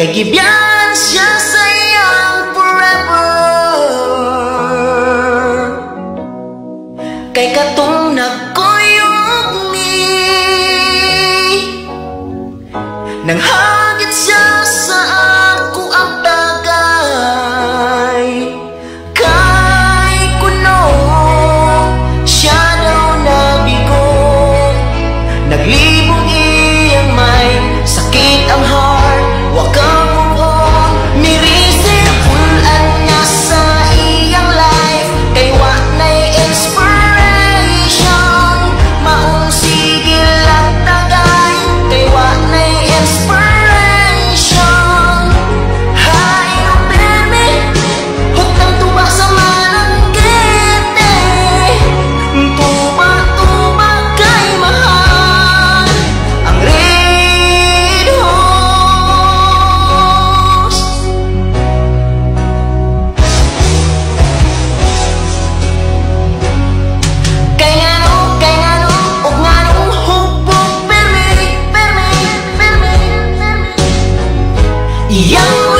Kay gibiyan siya 让我